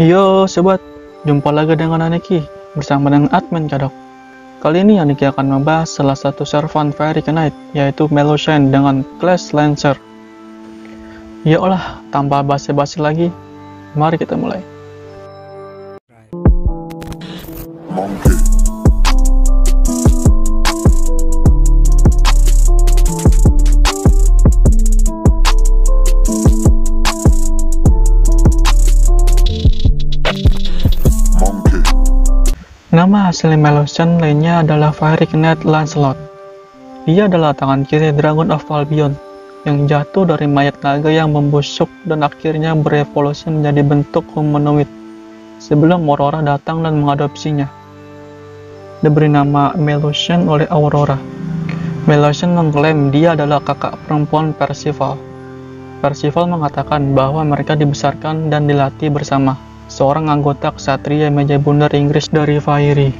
Yo sobat, jumpa lagi dengan Aniki bersama dengan admin Kadok. Kali ini Aniki akan membahas salah satu servant Fairy Knight yaitu Meloshine dengan Clash Lancer. Ya Allah, tanpa basi-basi lagi, mari kita mulai. Monkey. Nama asli Meloshine lainnya adalah Fairy Knight Lancelot. Dia adalah tangan kiri Dragon of Albion yang jatuh dari mayat naga yang membusuk dan akhirnya berevolusi menjadi bentuk humanoid sebelum Aurora datang dan mengadopsinya. Diberi nama Melusian oleh Aurora. Melusian mengklaim dia adalah kakak perempuan Percival. Percival mengatakan bahwa mereka dibesarkan dan dilatih bersama seorang anggota ksatria meja bundar Inggris dari Fairy.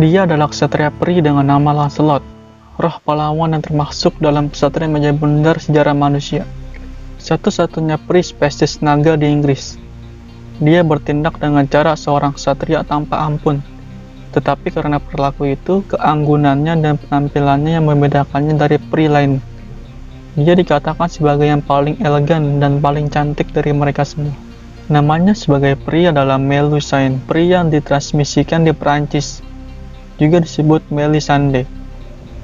Dia adalah ksatria peri dengan nama Lancelot, roh pahlawan yang termasuk dalam ksatria meja bundar sejarah manusia. Satu-satunya peri spesies naga di Inggris. Dia bertindak dengan cara seorang ksatria tanpa ampun. Tetapi karena perilaku itu, keanggunannya dan penampilannya yang membedakannya dari peri lain. Dia dikatakan sebagai yang paling elegan dan paling cantik dari mereka semua. Namanya sebagai peri adalah Melusine, peri yang ditransmisikan di Perancis. Juga disebut Melisande.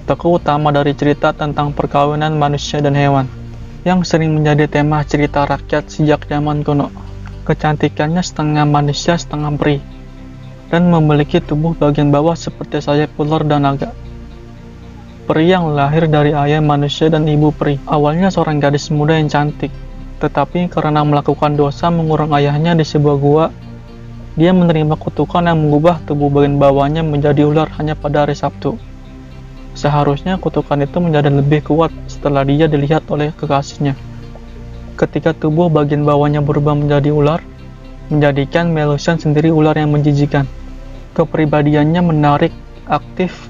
Tokoh utama dari cerita tentang perkawinan manusia dan hewan, yang sering menjadi tema cerita rakyat sejak zaman kuno. Kecantikannya setengah manusia, setengah peri, dan memiliki tubuh bagian bawah seperti sayap ular dan naga. Peri yang lahir dari ayah manusia dan ibu peri, awalnya seorang gadis muda yang cantik, tetapi karena melakukan dosa mengurung ayahnya di sebuah gua, dia menerima kutukan yang mengubah tubuh bagian bawahnya menjadi ular hanya pada hari Sabtu. Seharusnya kutukan itu menjadi lebih kuat setelah dia dilihat oleh kekasihnya. Ketika tubuh bagian bawahnya berubah menjadi ular, menjadikan Melusian sendiri ular yang menjijikan. Kepribadiannya menarik, aktif,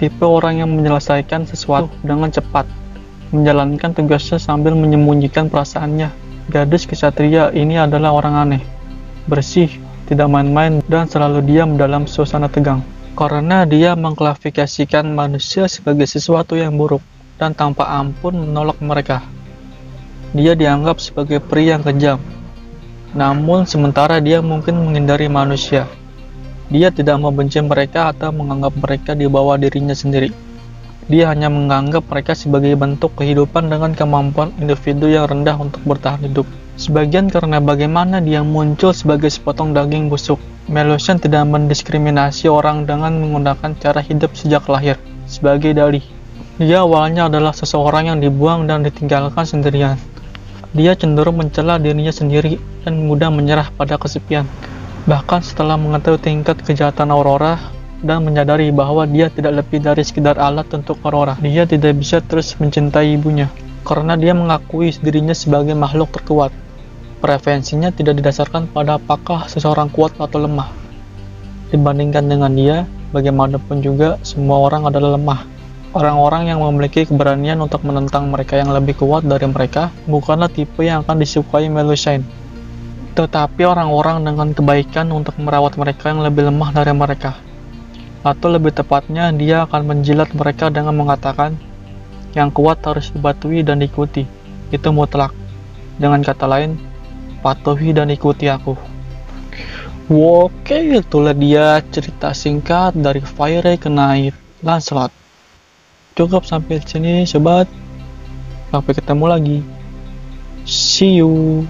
tipe orang yang menyelesaikan sesuatu dengan cepat, menjalankan tugasnya sambil menyembunyikan perasaannya. Gadis kesatria ini adalah orang aneh, bersih, tidak main-main, dan selalu diam dalam suasana tegang. Karena dia mengklasifikasikan manusia sebagai sesuatu yang buruk dan tanpa ampun menolak mereka. Dia dianggap sebagai pria yang kejam. Namun sementara dia mungkin menghindari manusia. Dia tidak membenci mereka atau menganggap mereka di bawah dirinya sendiri. Dia hanya menganggap mereka sebagai bentuk kehidupan dengan kemampuan individu yang rendah untuk bertahan hidup. Sebagian karena bagaimana dia muncul sebagai sepotong daging busuk. Melusian tidak mendiskriminasi orang dengan menggunakan cara hidup sejak lahir sebagai dalih. Dia awalnya adalah seseorang yang dibuang dan ditinggalkan sendirian. Dia cenderung mencela dirinya sendiri dan mudah menyerah pada kesepian. Bahkan setelah mengetahui tingkat kejahatan Aurora dan menyadari bahwa dia tidak lebih dari sekedar alat untuk Aurora, dia tidak bisa terus mencintai ibunya karena dia mengakui dirinya sebagai makhluk terkuat. Preferensinya tidak didasarkan pada apakah seseorang kuat atau lemah. Dibandingkan dengan dia, bagaimanapun juga semua orang adalah lemah. Orang-orang yang memiliki keberanian untuk menentang mereka yang lebih kuat dari mereka bukanlah tipe yang akan disukai Melusine. Tetapi orang-orang dengan kebaikan untuk merawat mereka yang lebih lemah dari mereka. Atau lebih tepatnya, dia akan menjilat mereka dengan mengatakan, yang kuat harus dibatuhi dan diikuti. Itu mutlak. Dengan kata lain, patuhi dan ikuti aku. Oke, itulah dia cerita singkat dari Fire Knight Lancelot. Cukup sampai sini, sobat. Sampai ketemu lagi. See you.